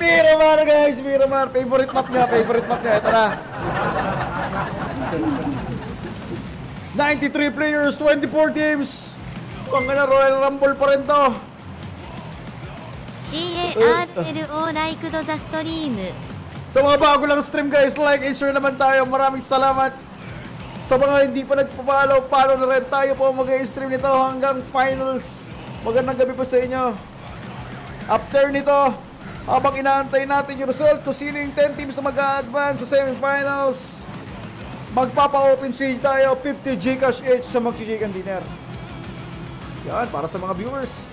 Miramar guys, Miramar. Favorite map niya, favorite map niya. Ito na. 93 players, 24 teams. Pang na Royal Rumble pa rin to. CARLO the stream. Sa mga bago lang stream guys, like and share naman tayo. Maraming salamat. Sa mga hindi pa nagpa-follow, follow na rin tayo po mag-stream nito hanggang finals. Magandang gabi po sa inyo. After nito, habang inaantay natin yung result kung sino yung 10 teams na mag-advance sa semifinals, magpapa-open stage tayo 50 Gcash each sa mag-chicken dinner. Yan, para sa mga viewers.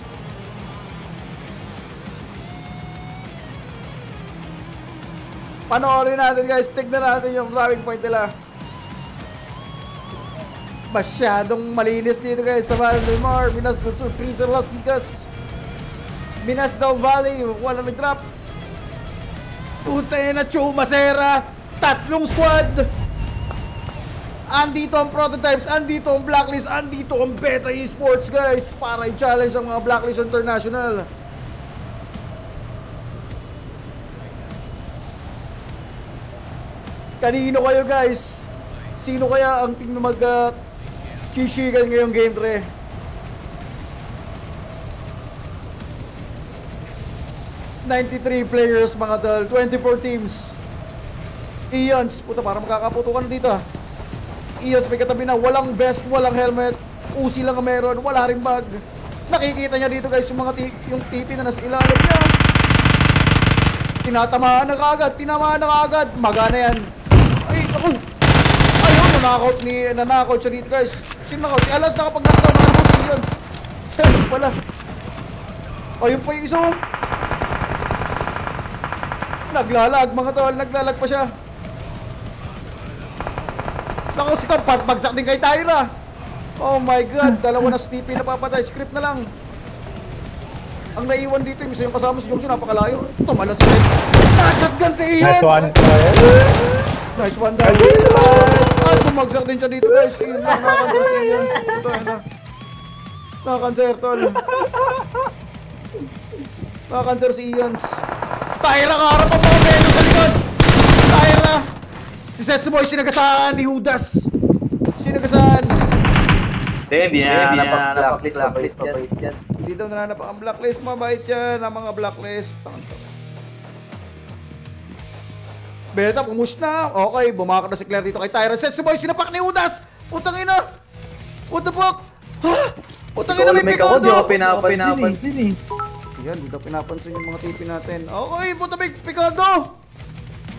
Panoorin natin guys, tignan natin yung driving point nila. Masyadong malinis dito guys sa del Mar, Minas del Sur, Prisa Las Vegas. Minas del Valley, wala nag-drop. Tutay na Chumasera, tatlong squad. Andito ang prototypes, andito ang blacklist, andito ang beta esports guys para i-challenge ang mga blacklist international. Kanino kayo guys? Sino kaya ang team na mag uh, ngayong game re? Ninety-three players mga tol, 24 teams. Eons, puta para makakaputukan dito ah. Eons may katabi na walang vest, walang helmet, usi lang ang meron, wala ring bag. Nakikita niya dito guys yung mga yung tipi na nasa ilalim niya. Tinatamaan na kaagad, tinamaan na kaagad, magana yan. Ay, ako! Ayun, nanakaut ni, nanakaut siya dito guys. Sino nakaut? Si Alas nakapag-knockdown. Si Alas pala. Ayun pa yung isa. Naglalag mga tol, naglalag pa siya. Naku, si Kampat, bagsak din kay Tyra. Oh my god, dalawa na Snippy na papatay. Script na lang. Ang naiwan dito yung isa yung kasama si Jongsu, napakalayo. Tumalas si Red. Shotgun si Ian! Nice one. Nice one dahil. At bumagsak din siya dito guys. Iyan na, nakakanser si Ian. Ito na. Nakakanser tol. Nakakanser si Ian. Tyra kaharap ang mga Venus sa likod. Tyra. Si Setsuboy sinagasaan ni Judas. Sinagasaan. Hindi, hindi na napag-blacklist yan. Hindi daw nananap ang blacklist. Mabait yan ang mga blacklist. Beta, pumush na. Okay, bumakad na si Claire dito kay Tyra. Setsuboy, sinapak ni Judas. Putang ina. What the fuck? Ha? Putang ina, may May ako, di pikodo. ako pinapansin eh. Yan, hindi ka pinapansin yung mga tipi natin. Okay, puta big pikado!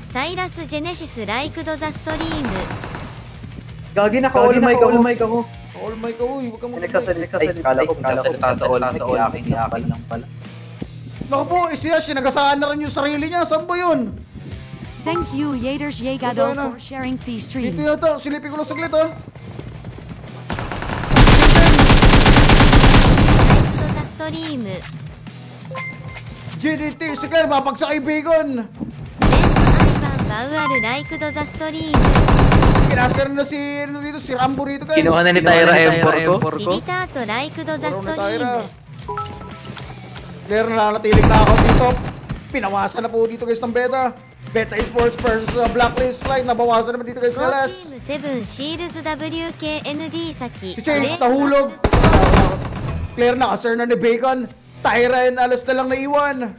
Cyrus Genesis liked the stream. Gagi na ka, all oh. oh, mic ako. All mic ako. All mic ako, huwag kang magsasalita. Ay, kala ko, kala ko, sa all mic, yakin, yakin lang pala. Naku po, eh, siya, sinagasaan na rin yung sarili niya. Saan ba yun? Thank you, Yaders Yegado, ah. for sharing the stream. Dito yata, silipin ko lang saglit, oh. ha? Stream. GDT sticker, mapag sa kaibigan! Bawal, like to the stream. Kinaster na si, ano dito, si Rambo rito guys. Kinuha na ni Tyra M4 ko. Pinita like to the stream. Player na nanatilig na ako dito. Pinawasan na po dito guys ng beta. Beta Esports versus uh, Blacklist Flight. Nabawasan naman dito guys ng last. 7 Shields WKND Saki. Si Chase nahulog. Clear na, sir na ni Bacon. Tyra and Alas na lang naiwan.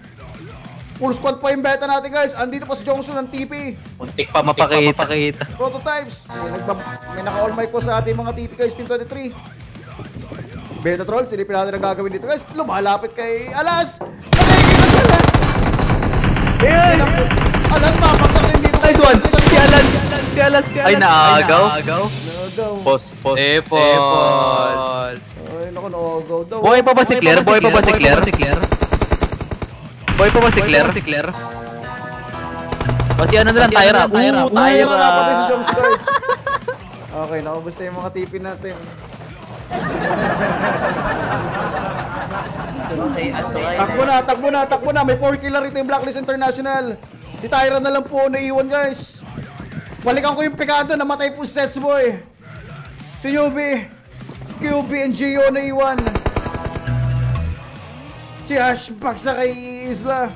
Full squad pa yung beta natin guys. Andito pa si Jongsun ng TP. Muntik pa mapakita. Prototypes. May, naka-all mic po sa ating mga TP guys, Team 23. Beta Troll, silipin natin ang gagawin dito guys. Lumalapit kay Alas. Nakikita si Alas. Ayan! Alas, mapagsak din dito. Nice one! Si Alan! Si Alas! Ay, naagaw? Nagaw. Post, post. Epon! Ay, naku, nagaw daw. Buhay pa ba si Claire? Buhay pa ba si Claire? Buhay pa ba si Claire? Si Claire? O si ano na lang, Tyra. Tyra. Tyra na pati si Jones guys. Okay, naubos na yung mga TP natin. Takbo na, takbo na, takbo na. May 4 killer rito yung Blacklist International. Si Tyra na lang po naiwan guys. Balikan ko yung pekado, namatay po si Sets Boy. Si Yubi. QB and Gio naiwan. Si Ash, baksa kay Isla.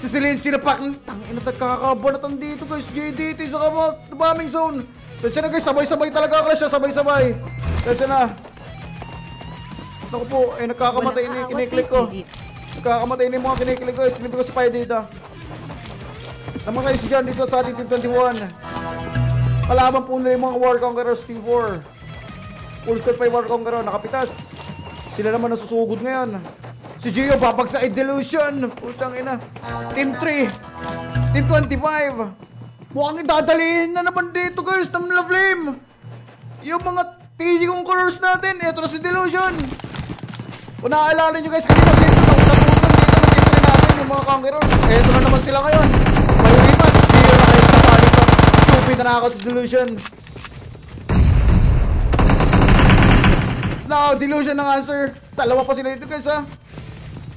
Si Celine sinapak. Tangina nagkakabanatan dito guys. JDT sa kama. Bombing zone. Tensya na guys. Sabay-sabay talaga clash siya. Sabay-sabay. Tensya na. Naku po. Eh nagkakamatay ini kiniklik ko. Nagkakamatay na yung mga kiniklik ko. Sinipi ko si Pai dito. Namatay si John dito sa ating Team 21. Kalaban po nila yung mga War Conquerors Team 4. Squad pa yung War Conqueror. Nakapitas. Sila naman nasusugod ngayon. Si Gio babagsak ay delusion. Putang ina. Team 3. Team 25. Mukhang idadalihin na naman dito guys ng La Flame. Yung mga TG conquerors natin. Ito na si Delusion. Kung naaalala nyo guys, kanina dito na natutunan dito ng team natin yung mga conquerors. Ito na naman sila ngayon. May rematch. Gio na kayo sa palito. Stupid na nakaka si Delusion. Now, Delusion ng answer. Dalawa pa sila dito guys ha.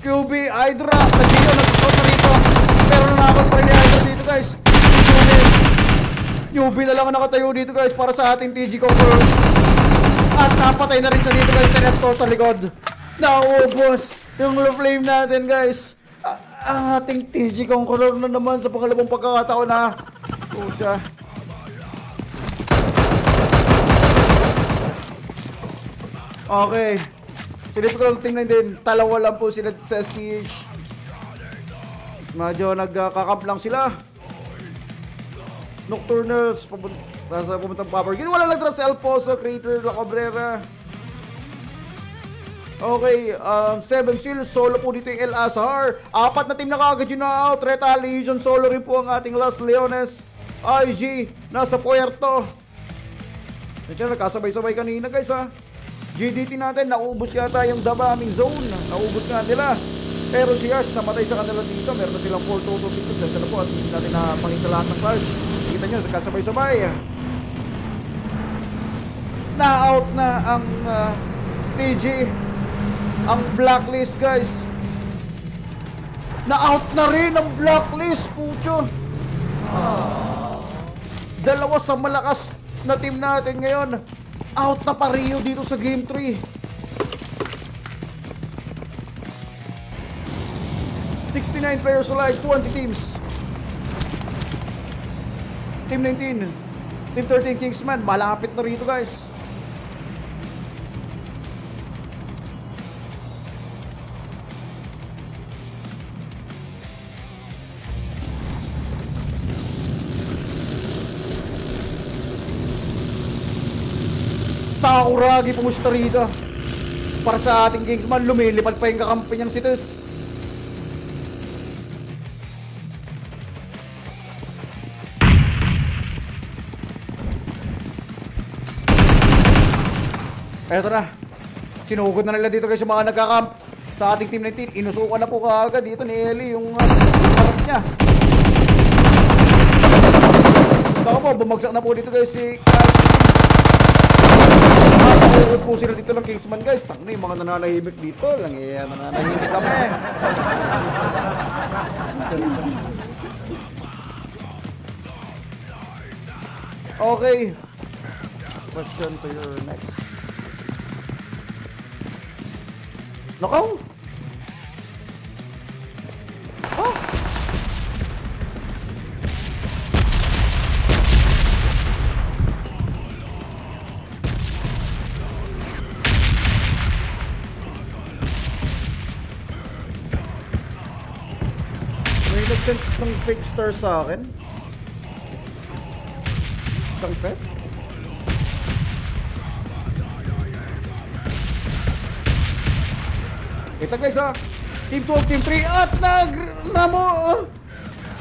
QB, Hydra, Nagino, nagsusot na rito. Pero nanakot pa rin ni Hydra dito guys. QB na lang ang nakatayo dito guys para sa ating TG Conqueror. At napatay na rin siya dito guys. Tenepto sa likod. Naubos yung low flame natin guys. Ang ating TG Conqueror na naman sa pangalawang pagkakataon na. Puta. Okay. Silip ko team na din. Talawa lang po sila sa SPH. Medyo nagkakamp lang sila. Nocturnals, papunta sa pumuntang Power. Ginawa lang nag-drop sa El Pozo, Crater, La Cabrera. Okay, um, 7 Shields, solo po dito yung El Azhar. Apat na team na kagad yun na out. Reta Legion, solo rin po ang ating Las Leones. IG, nasa Puerto. Medyo nagkasabay-sabay kanina guys ha. GDT natin, naubos yata yung damaming zone. Naubos nga nila. Pero si Ash namatay sa kanila dito. Meron na silang 4 total dito. Sensya na po at hindi natin napakita lahat ng flash. Kita nyo, kasabay-sabay. Na-out na ang uh, TG. Ang blacklist guys. Na-out na rin ang blacklist. Pucho. Dalawa sa malakas na team natin ngayon. Out na pa Rio dito sa game 3. 69 players alive, 20 teams. Team 19. Team 13 Kingsman. Malapit na rito guys. Sakuragi pumusta rito. Para sa ating Kingsman, lumilipad pa yung kakampi niyang si Tess. Eto na. Sinugod na nila dito guys yung mga nagkakamp sa ating team 19. Inusukan na po kaagad dito ni Ellie yung uh, niya. Saka po, bumagsak na po dito guys si Nakakawag po sila dito ng Kingsman guys. Tang na yung mga nananahimik dito. Lang eh, nananahimik kami. Okay. Question to your next. Nakaw! Nag-send ng fake star sa akin. Isang fet? Ito guys ha. Team 12, Team 3 at nag... Namo... Uh,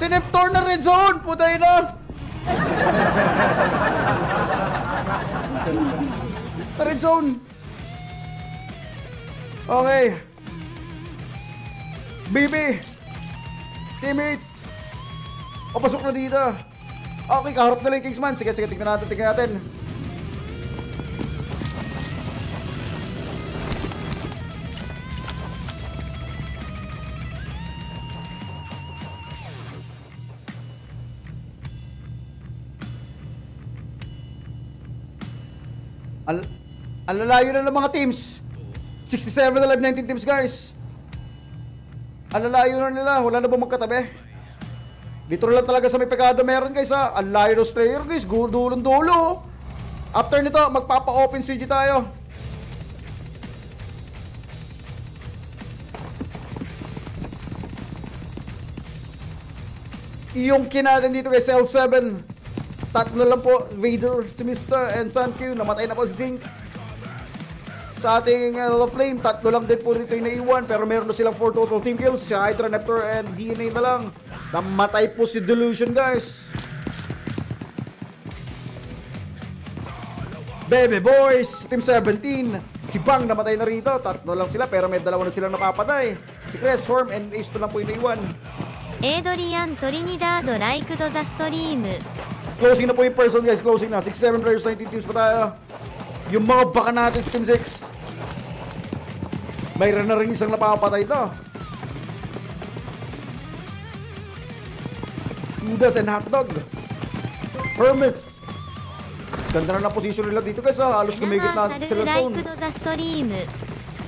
Sineptor na red zone! Putay na! Red zone! Okay. BB! Teammate! Papasok na dito. Okay, kaharap na lang yung Kingsman. Sige, sige, tignan natin, tignan natin. Al ang lalayo na ng mga teams. 67 na live 19 teams guys. Ang lalayo na nila. Wala na ba magkatabi? Dito lang talaga sa may pekado meron guys ha. Ang layo ng player guys. Dulong dulo. After nito, magpapa-open siege tayo. Yung kinatin dito kay Cell 7. Tatlo lang po. Vader, si Mr. and Sun Q. Namatay na po si Zink sa ating uh, Flame. Tatlo lang din po dito yung naiwan pero meron na silang 4 total team kills. Si Hydra, Raptor, and DNA na lang. Namatay po si Delusion guys. Bebe Boys, Team 17. Si Bang namatay na rito. Tatlo lang sila pero may dalawa na silang napapatay. Si Crest, Storm, and Ace lang po yung naiwan. Adrian Trinidad like to the stream. Closing na po yung person guys. Closing na. 6-7 players, 19 teams pa tayo. Yung mga baka natin Steam 6 Mayroon na rin isang napapatay to. Kudas and hotdog. Hermes Ganda na na position nila dito guys ha Halos gumigit na sila zone.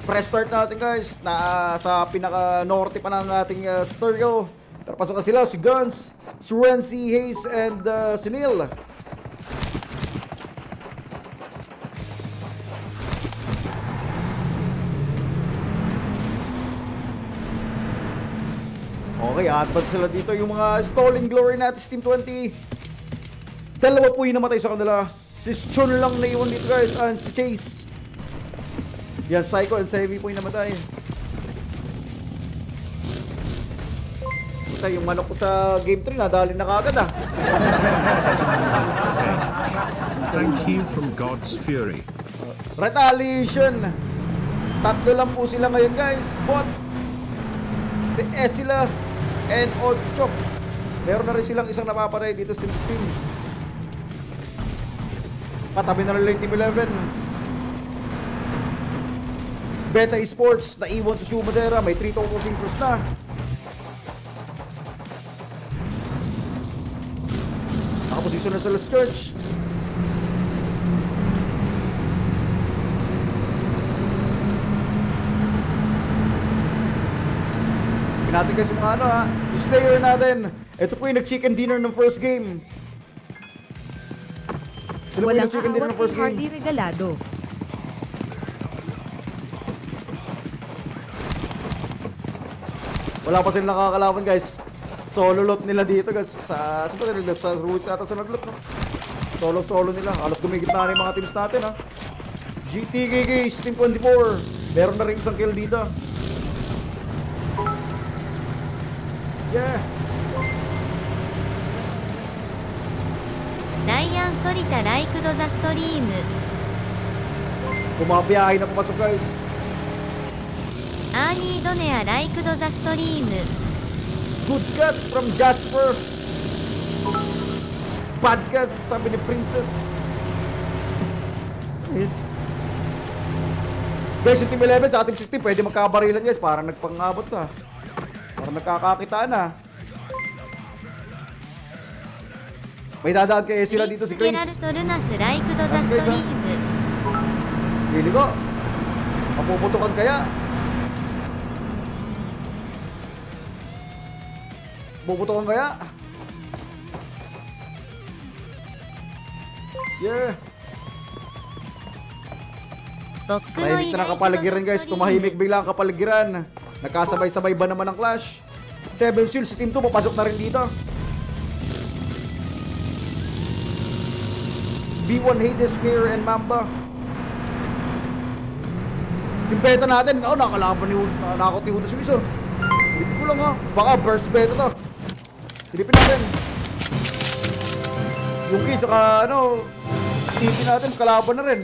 Press start natin guys. Na, uh, Sa pinaka norte pa ng ating uh, circle Tara pasok na sila si Guns Si Renzi, Hayes and uh, si Neil. Okay, advance sila dito yung mga stolen glory natin Team 20. Dalawa po yung namatay sa kanila. Si Chun lang na iwan dito guys and si Chase. Yan, Psycho and Sevi po yung namatay. Puta, yung manok ko sa game 3, nadali na kagad ah. Thank you from God's fury. Retaliation! Tatlo lang po sila ngayon guys. Bot! Si Esila and Ocho. Meron na rin silang isang napapatay dito sa team. Katabi na rin Team 11. Beta Esports, naiwan sa Shumadera. May 3 total thinkers na. Nakaposisyon na sila Scourge. Tingnan natin kasi mga ano ha. Yung Slayer natin. Ito po yung nag-chicken dinner ng first game. Sino po yung Walang nag-chicken dinner ng first kay Hardy game? Regalado. Wala pa silang nakakalaban guys. Solo lot nila dito guys. Sa, sa, sa, sa roots ata sa naglot no? Solo solo nila. Halos gumigit na yung mga teams natin ha. GTKK, Team 24. Meron na rin isang kill dito. Yeah. ライアン・ソリタ・ライクド・ザ・ストリーム Bumabiyahe na papasok guys. アーニー・ドネア・ライクド・ザ・ストリーム Good cuts from Jasper. Bad cuts, sabi ni Princess. Ayun. Guys, yung Team 11 sa ating 16, pwede magkabarilan guys. Parang nagpangabot ka. Parang nagkakakitaan na. May dadaan kay Ezra dito si Grace. Mas Grace ha? Pili ko. Mapuputukan kaya. Puputukan kaya. Yeah. Tahimik na ng kapaligiran guys. Tumahimik bigla ang kapaligiran. Nagkasabay-sabay ba naman ang clash? 7 shields si team 2 papasok na rin dito. B1 Hades, Spear, and Mamba. Yung beta natin, oh, nakakalaban ni nakakot ni Hudas yung isa. Silipin ko lang ha. Baka burst beta to. Silipin natin. Yung key, tsaka ano, TP natin, kalaban na rin.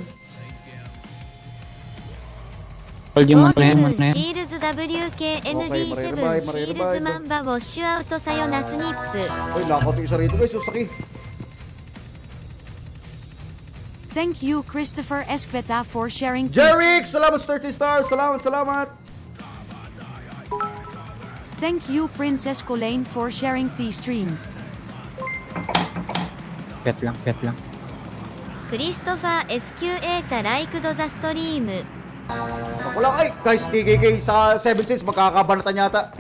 Hold ゴー yung mga セ na yan, ブ mga na ン yan. シールズ WKND7 Okay, シールズマンバウォッシュアウトサヨナスニップ Ay, nakakot yung isa rito guys, yung saki. Thank you, Christopher Esqueta, for sharing. Jerick! Salamat sa 30 stars! Salamat, salamat! Thank you, Princess Colleen, for sharing the stream. Pet lang, pet lang. クリストファー SQA タライクドザストリーム ako ay, guys, TKK sa 7 cents, magkakabanatan yata.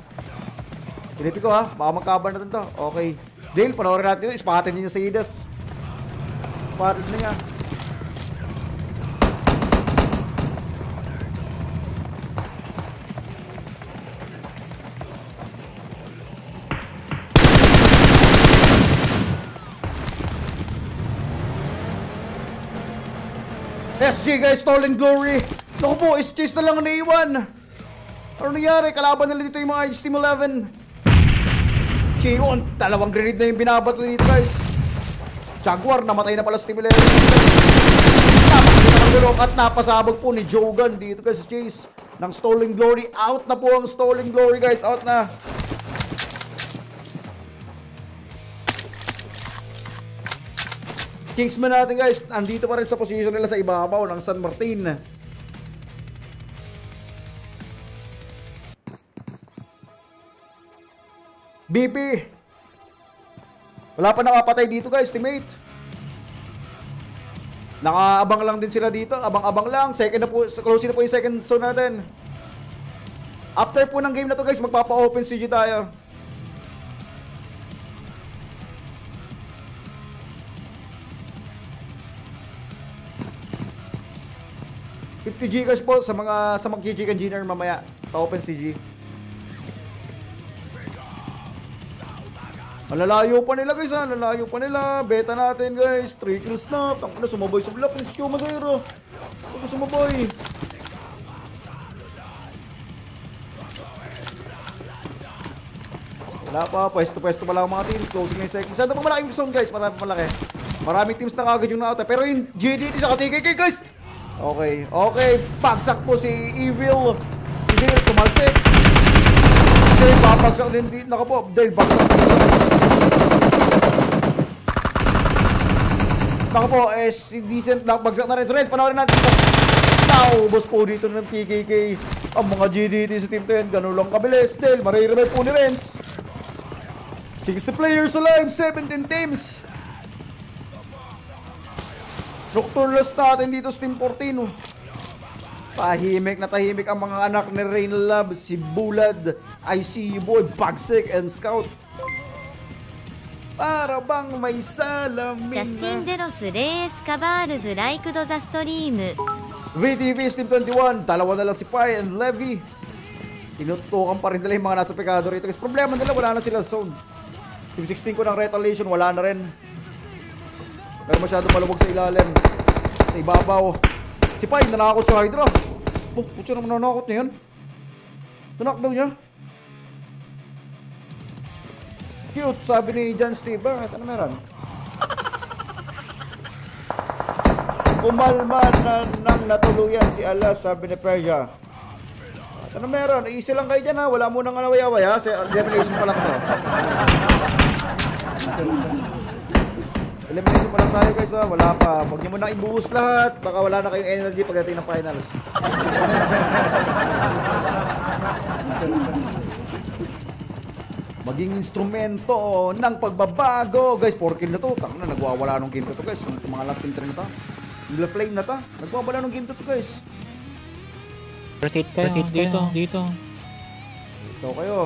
Pilipi ko ha, baka magkabanatan to. Okay. Dale, panoorin natin yun. Ispatin niya sa Idas. Ispatin niya. SG guys, Stolen Glory. Naku po, SGs na lang ang naiwan. Ano nangyari? Kalaban nila dito yung mga Team 11. Chiron, dalawang grenade na yung binabato dito guys. Jaguar, namatay na pala sa Team 11. Tapos na naman gulong at napasabog po ni Jogan dito guys chase ng Stolen Glory. Out na po ang Stolen Glory guys, out na. Kingsman natin guys, andito pa rin sa position nila sa ibabaw ng San Martin. BP. Wala pa nakapatay dito guys, teammate. Nakaabang lang din sila dito. Abang-abang lang. Second na po, close na po yung second zone natin. After po ng game na to guys, magpapa-open CG tayo. $50 Gcash po sa mga sa mag-GG mamaya sa OpenCG. Ang lalayo pa nila guys ha, lalayo pa nila. Beta natin guys, 3 kills na. Tangka na sumabay sa block, let's go Mazero. Tangka sumabay. Wala pa, pwesto-pwesto pa lang ang mga teams. Closing na yung second. Masyado pa malaking zone guys, marami malaki. Maraming teams na kagad yung na Pero yung GDT sa TKK guys, Okay, okay. Bagsak po si Evil. Evil, tumalsik. Babagsak din dito. Naka po, dahil bagsak. Naka po, eh, si Decent nakabagsak na rin. So, Renz, panoorin natin. Naubos po dito ng TKK. Ang mga GDT sa Team 10, ganun lang kabilis. Dahil maririmay po ni Renz. 60 players alive, 17 teams. Nocturnalist natin dito sa Team 14. Tahimik na tahimik ang mga anak ni Rain Love, si Bulad, ICU Boy, Bagsik, and Scout. Para bang may salamin Justin Deros, Reyes, Cabarles, like to the stream. VTV Steam 21, dalawa na lang si Pai and Levy. Tinutukan pa rin nila yung mga nasa pekado rito. Kasi problema nila, wala na sila zone. Team 16 ko ng retaliation, wala na rin. Pero masyado malubog sa ilalim. Sa ibabaw. Si Pai, nanakot sa hydro. Oh, putya naman nanakot niya yun. Nanakdaw niya. Cute, sabi ni John Steve. Bakit? Ano meron? Kumalma na nang natuluyan si Allah, sabi ni Persia. Ano meron? Easy lang kayo dyan ha. Wala mo nang away-away ha. Sa elimination pa lang to. Elimination pa lang tayo guys ha. Wala pa. Huwag niyo muna ibuhos lahat. Baka wala na kayong energy pagdating ng finals. Maging instrumento ng pagbabago. Guys, 4 kill na to. Tang na, nagwawala nung game to, to guys. Yung mga last team na to. Yung flame na to. Nagwawala nung game to, to guys. Rotate kayo. Rotate dito. Dito. Ito kayo.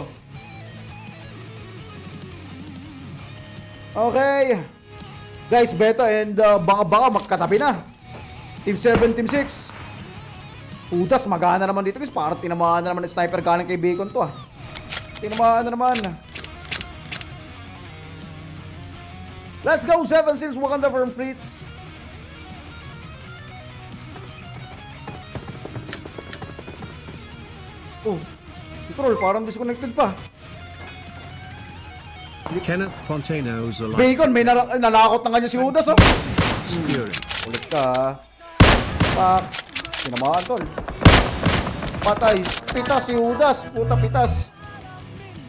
Okay. Guys, beta and uh, baka baka magkatabi na. Team 7, Team 6. Udas, magana naman dito guys. Parang tinamaan na naman ng sniper galing kay Bacon to ah. Tinamaan na naman. Let's go, 7 Seals Wakanda Firm Fleets. Oh, Troll parang disconnected pa. Kenneth Pontaino's alive. Bacon, may nara- nalakot na nga niya si Udas oh. Fury. Ulit ka. Pak. Tinamaan tol. Patay. Pitas si Udas. Puta pitas.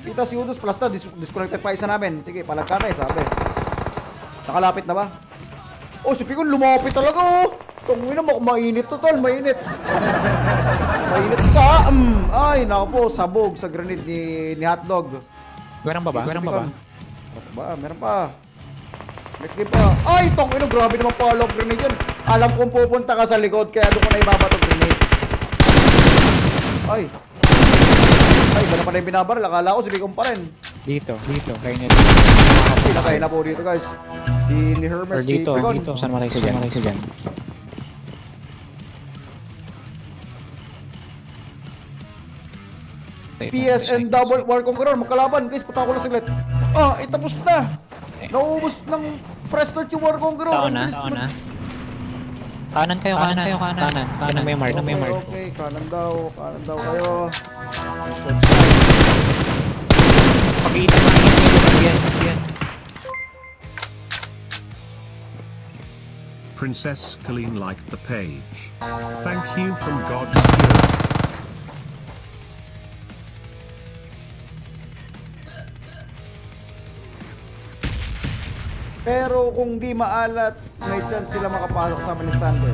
Pitas si Udas. Plus na. Dis- disconnected pa isa namin. Sige, palag ka kayo, sabi. Nakalapit na ba? Oh, si Pikon lumapit talaga oh. Tungin na mo, mainit to tol, mainit. mainit ka. Mm. Ay, naku po, sabog sa granite ni, ni Hotdog. Meron ba ba? Meron ba? Meron pa. Next game pa. Ay, tong ino, grabe naman follow grenade yun. Alam kong pupunta ka sa likod, kaya doon ko na ibabato grenade. Ay. Ay, iba na pala yung binabaril. Akala ko si Bicom pa rin. Dito, dito. Kaya nyo Pinakay na po dito guys. Si ni Hermes, Or si dito, Picon. dito. Saan maray sa dyan? Maray sa dyan. PSN Double War Conqueror, magkalaban guys, patako lang saglit. Ah, itapos na. Nauubos ng press start yung War Conqueror. Tao na, tao na. Kanan kayo, kanan kayo, kanan. Kanan, kanan may mark, may Okay, mark. okay, kanan daw, kanan daw kayo. Yan, yan, yan. Princess Colleen liked the page. Thank you from God. Pero kung di maalat, may chance sila makapasok sa Alexander.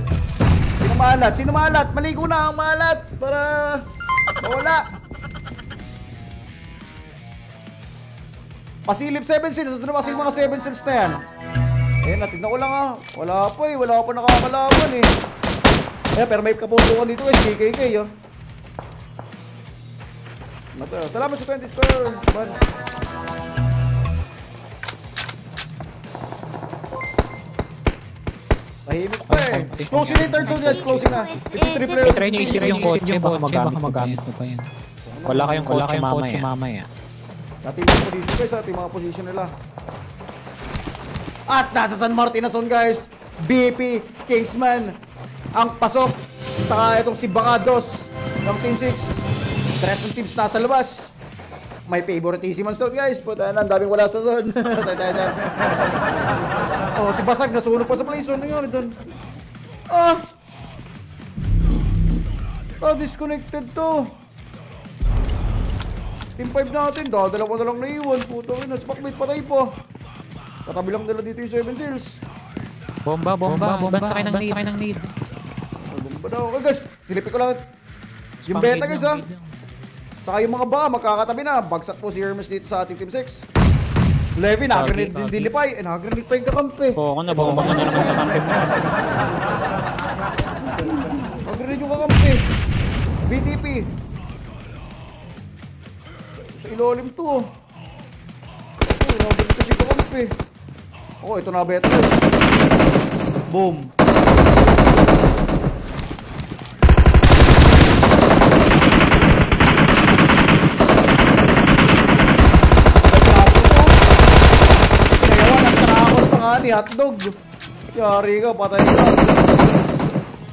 Sino maalat? Sino maalat? Maligo na ang maalat para mawala. Pasilip 7 seals. Ba kasi mga 7 seals na yan? Eh, natignan ko lang ah. Wala pa eh. Wala pa nakakalaban eh. Eh, pero may kapusukan dito eh. KKK oh. Salamat sa 20 star. Man. Tahimik pa eh. Closing na yung third zone guys. Closing na. 53 players. Try nyo isip yung kotse, baka magamit mo pa yan. Wala kayong kotse mamaya. Ating mga position guys, ating mga position nila. At nasa San Martin na zone guys. BP, Kingsman, ang pasok. Saka itong si Bacados ng Team 6. Tres ng teams nasa labas. May favoritism ang zone guys. Puta na, ang daming wala sa zone. Tayo tayo dyan. Oh, si Basag nasunog pa sa play zone. Nangyari doon. Ah! Ah, disconnected to. Team 5 natin, dadalawa na lang naiwan. Puto, ina, smackmate patay po. Katabi lang nila dito yung 7 kills. Bomba, bomba, bomba. Basta kayo ng need. ng need. Ano ba daw? Okay guys, silipin ko lang. Yung beta guys ha. Saka yung mga baka, magkakatabi na. Bagsak po si Hermes dito sa ating Team 6. Levy, nagranit din dilipay. Eh, nagranit pa yung kakampi. Oo, ako na, bomba ka na naman kakampi mo. Nagranit yung kakampi. BTP. Sa, ilalim to. Oh, kakampi. Ito na guys. Boom. Pinayawan ang tarakot pa nga ni hotdog. Yari ka, patay ka.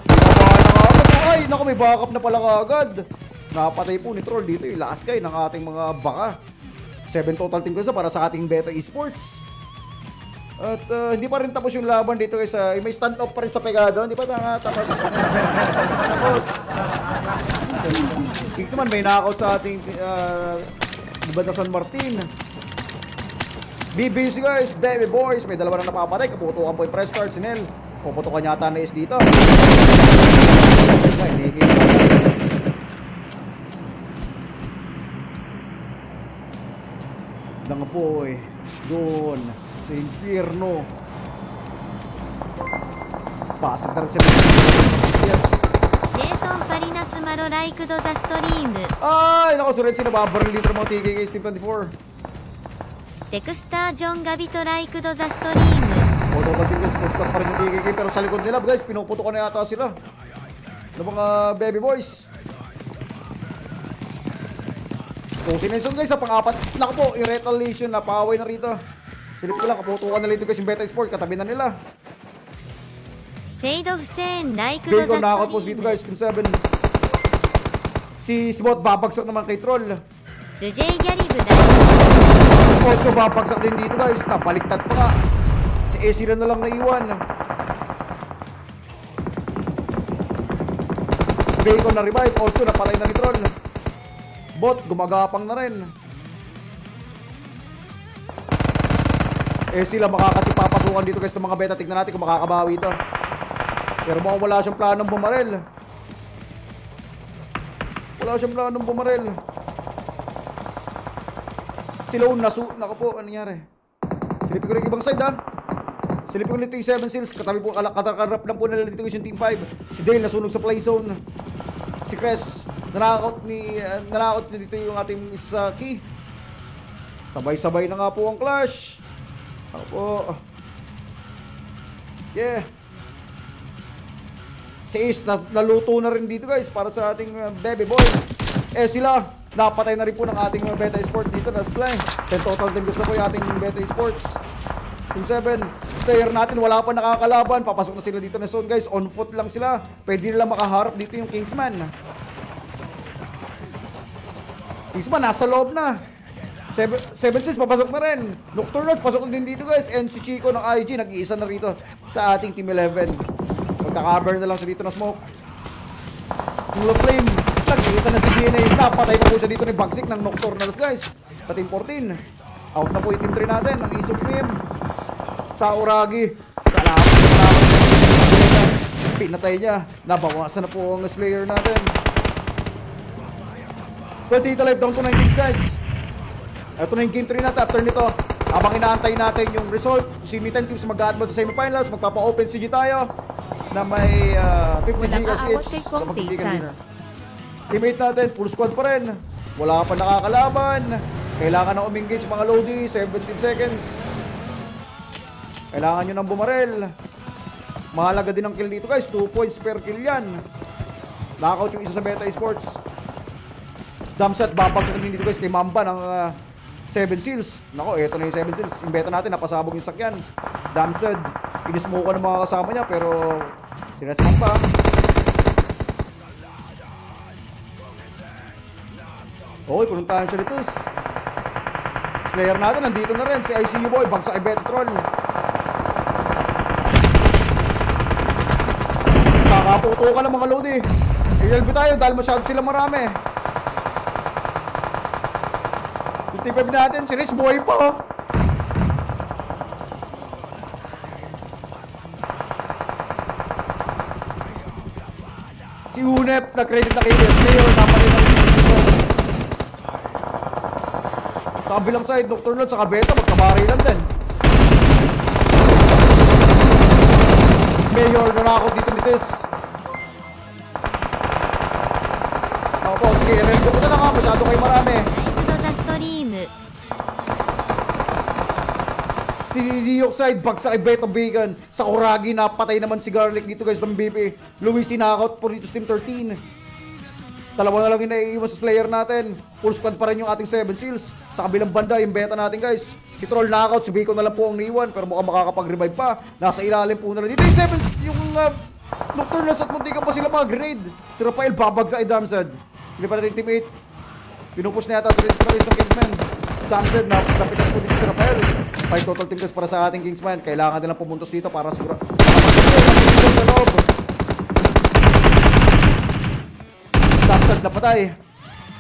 Binabahan na agad. Ay, naku, may backup na pala agad. Napatay po ni Troll dito yung last guy ng ating mga baka. 7 total team ko para sa ating Beta Esports. At uh, hindi pa rin tapos yung laban dito guys. Uh, may stand off pa rin sa pegado. Hindi pa nga tapos. tapos. Kingsman may knockout sa ating uh, Bata San Martin. BBC guys, baby boys, may dalawa na napapatay. Kaputukan po yung press card si Nel. Puputukan yata na is dito. Ay, hindi Lang po eh. Doon. Sa impyerno. Pasok na rin siya. Yes. ジェイソン・パリナスマロライクド・ザ・ストリーム Ay, nako, si Red sinababaril dito ng mga TKK Team 24. テクスタージョン・ガビト・ライクド・ザ・ストリーム。Although naging guys, coach pa rin yung DKK pero sa likod nila guys, pinuputo ko na yata sila ng mga baby boys So sinesun guys sa pang-apat Laka po, i-retaliation na paway na rito Silip ko lang, kaputukan na rito guys yung beta sport. Katabi na nila Fade of Sen, Raikuro Zastorin Fade of knockout po dito guys, team 7 Si Smot babagsak naman kay Troll. Rujay Garib, Raikuro Huwag ko babagsak din dito guys. Napaliktad pa ka. Si Ezra na lang naiwan. Bacon na revive. Also napatay na ni Tron. Bot gumagapang na rin. Eh sila makakatipapasukan dito guys ng mga beta. Tignan natin kung makakabawi ito. Pero mukhang wala siyang planong bumarel. Wala siyang planong bumarel. Wala siyang planong bumarel. Si Lone nasu... Naku po, ano nangyari? Silipin ko rin yung ibang side ha. Silipin ko nito yung 7 seals. Katabi po, katakarap lang po nila dito yung team 5. Si Dale nasunog sa play zone. Si Cress, nanakot ni... Uh, nanakot ni dito yung ating isa key. Sabay-sabay na nga po ang clash. Ako po. Yeah. Si Ace, na, naluto na rin dito guys para sa ating uh, baby boy. Eh sila, napatay na rin po ng ating uh, Beta Sports dito na Sly. 10 total damage na po yung ating Beta Sports. Team 7, player natin wala pa nakakalaban. Papasok na sila dito na zone guys. On foot lang sila. Pwede nila makaharap dito yung Kingsman. Kingsman nasa loob na. 7 6 papasok na rin. Nocturnals pasok din dito guys. And si Chico ng IG nag-iisa na rito sa ating Team 11. Magka-cover na lang siya dito na smoke. Full of flame. Nag-iisa na si DNA. Napatay pa po siya dito ni Bagsik ng Nocturnals guys. Sa Team 14. Out na po yung Team 3 natin. Ang isog Mim. Sa Uragi. Salamat. Salamat. Pinatay niya. Nabawasan na po ang Slayer natin. 20 live down to 19 guys. Ito na yung game 3 natin after nito. Habang inaantay natin yung result, si Mitan Teams mag-advance sa semifinals, magpapa-open CG tayo na may uh, 50 Walang gigas aawat each kay Kong dinner. Teammate natin, full squad pa rin. Wala pa nakakalaban. Kailangan na umengage mga Lodi, 17 seconds. Kailangan nyo nang bumarel. Mahalaga din ang kill dito guys, 2 points per kill yan. Knockout yung isa sa Beta Esports. Dumpshot, babagsak din dito guys kay Mamba ng uh, 7 seals. Nako, eto na yung 7 seals. Yung beta natin, napasabog yung sakyan. Dumpshot, inismoke ng mga kasama niya pero sinasmok pa. Okay, pununtahan siya dito. Slayer natin, nandito na rin. Si ICU Boy, bagsak kay Betrol. Kakaputo ka ng mga Lodi. ILB tayo dahil masyado sila marami. 55 natin, si Rich Boy pa. oh. Si Unep, na-credit na kay Yes Mayor, napalit na rin dito. Sa kabilang side, Nocturnal sa kabeta, magkabari lang din. Mayor na ako dito ni Tess. Ako po, sige, ML ko na lang ha. Masyado kayo marami. Si Dioxide, bag sa Ibeta Bacon. Sa Kuragi, napatay naman si Garlic dito guys ng BP. Luis sinakot po dito Steam 13. Dalawa na lang yung naiiwan sa Slayer natin. Full squad pa rin yung ating 7 seals. Sa kabilang banda, yung beta natin guys. Si Troll knockout, si Bacon na lang po ang naiwan. Pero mukhang makakapag-revive pa. Nasa ilalim po na lang. Dito yung 7, yung uh, Nocturnals at muntikan pa sila mag-grade. Si Rafael babagsak kay Damsad. Hindi pa natin team 8. Pinupush na yata sa rin sa isang Kingsman. Damsad, napitas po dito si Rafael. 5 total team para sa ating Kingsman. Kailangan nilang pumuntos dito para sigura. Sa loob. Damsad na patay.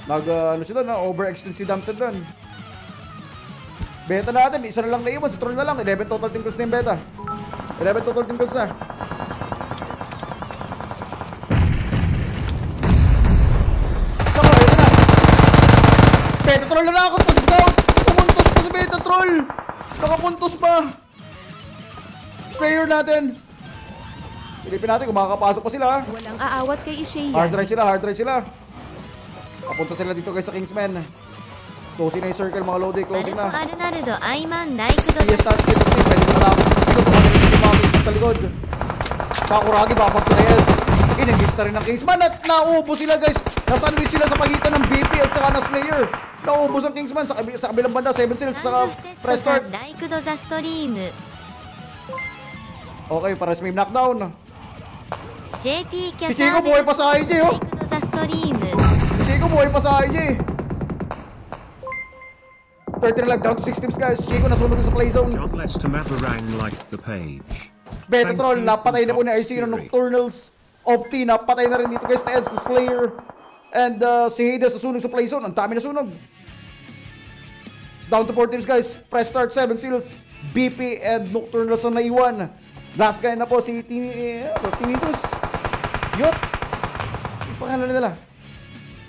Nag, uh, ano sila na, overextend si Damsad doon. Beta natin, isa na lang naiwan, si Troll na lang. 11 total team kills na yung beta. 11 total team kills na. Saka, ito na. Beta Troll na nakakot pa si Scout. Pumuntos pa si Beta Troll. Nakapuntos pa. Player natin. Pilipin natin kung makakapasok pa sila. Walang aawat kay Ishaya. Hard right sila, hard right sila. Papunta sila dito guys sa Kingsman. Closing na yung circle mga Lodi. Closing na. Yes, start with the Pwede na lang. Ito, pumatin si Mami sa talikod. Sakuragi, babag rin ng Kingsman at naubo sila guys. Nasandwich sila sa pagitan ng BP at saka ng Slayer. Nauubos ang Kingsman sa, kabil sa kabilang banda. 7 sila sa press start. Okay, para sa may knockdown. JP si Chico buhay pa sa IG, oh buhay pa sa IG. 30 live down to 6 teams guys. Chico nasunog sa play zone. John Lester Mavarang liked the page. Thank you napatay na po ni IC ng. Nocturnals. Opti, napatay na rin dito guys na Eds to Slayer. And uh, si Hades nasunog sa play zone. Ang dami nasunog. Down to 4 teams guys. Press start 7 seals. BP and Nocturnals ang naiwan. Last guy na po si Tini, eh. Yot. Yung pangalan nila.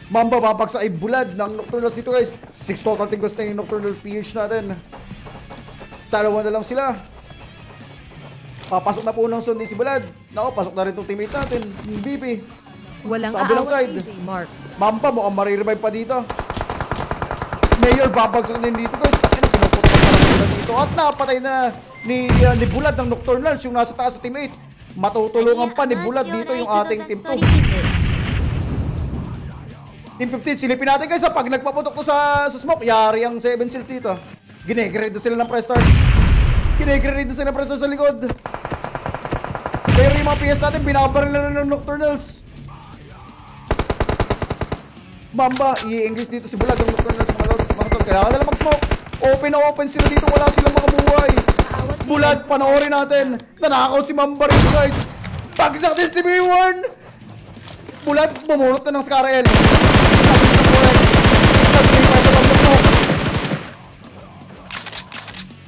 Mamba babagsak ay bulad ng Nocturnals dito guys. 6 total guys na yung Nocturnal PH natin. Dalawa na lang sila. Papasok na po ng sundi si Bulad. Nako, pasok na rin itong teammate natin, yung BP. Walang Sa kabilang side. kay Mark. Mamba, mukhang marirevive pa dito. Mayor, babagsak din dito guys. Takin napatay na ni, uh, ni Bulad ng Nocturnals yung nasa taas sa teammate. Matutulungan pa ni Bulad dito yung ating team 2. Team 15, silipin natin guys ha. Pag nagpaputok to sa, sa smoke, yari ang 7 seal dito. Ginegrade na sila ng press start. Ginegrade na sila ng press start sa likod. Pero yung mga PS natin, binabaril na ng Nocturnals. Mamba, i-engage dito si Bulag ng Nocturnals mga tol. Mga tol, kailangan nila mag-smoke. Open na open sila dito, wala silang mga buhay. Bulag, panoorin natin. Nanakaw si Mamba rito guys. Bagsak din si B1. Bulag, bumulot na ng Scarel.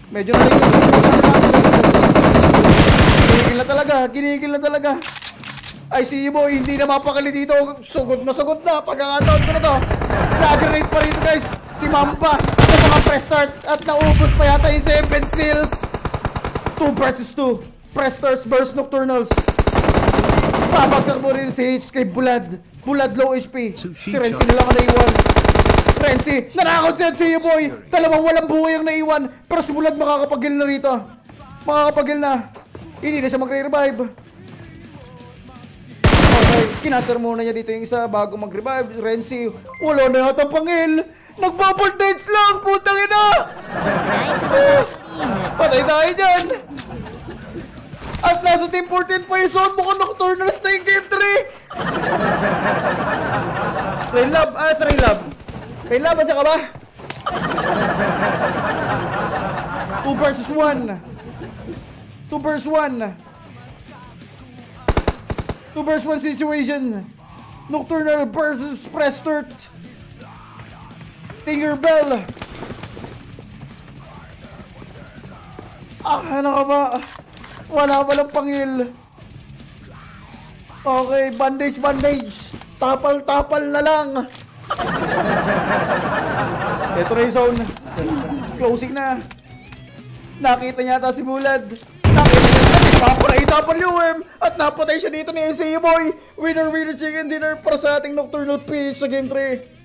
Medyo na Ginigil na talaga, ginigil na talaga. I see you boy, hindi na mapakali dito. Sugod na sugod na. Pagkakataon ko na to. Nag-rate pa rito guys. Si Mamba sa mga press start at naubos pa yata yung 7 seals. 2 versus 2. Press starts versus nocturnals. Babagsak mo rin si H kay Bulad. Bulad low HP. Si Renzi na lang ang naiwan. Renzi, nanakot si Renzi boy. Dalawang walang buhay ang naiwan. Pero si Bulad makakapagil na rito. Makakapagil na. Hindi na siya magre-revive. Okay, kinasar muna niya dito yung isa bago mag-revive. Renzi, wala na yata pangil. Nagpa-voltage lang, putang ina! Patay tayo dyan! At nasa team 14 pa yung zone, mukhang nocturnals na yung game 3! Rain Lab, ah, sa Lab. Rain Lab, andyan ka ba? 2 versus 1. 2 versus 1. 2 versus 1 situation. Nocturnal versus Prestert. Tinkerbell. Ah, ano ka ba? Wala walang pangil. Okay, bandage, bandage. Tapal-tapal na lang. Ito na yung zone. Closing na. Nakita niya ata si Bulad. Nakita niya si Paparay WM. At napatay siya dito ni SAU Boy. Winner, winner, chicken dinner para sa ating Nocturnal Pitch sa Game 3.